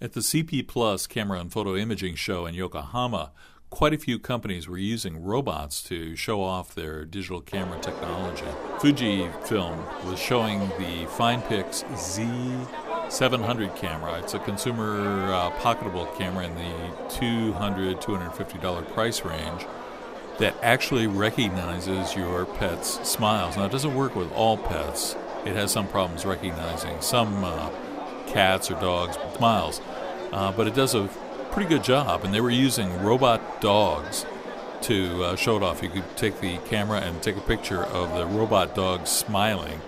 At the CP Plus Camera and Photo Imaging Show in Yokohama, quite a few companies were using robots to show off their digital camera technology. Fujifilm was showing the FinePix Z700 camera. It's a consumer uh, pocketable camera in the $200 $250 price range that actually recognizes your pet's smiles. Now, it doesn't work with all pets. It has some problems recognizing some uh, cats or dogs' smiles, uh, but it does a pretty good job. And they were using robot dogs to uh, show it off. You could take the camera and take a picture of the robot dog smiling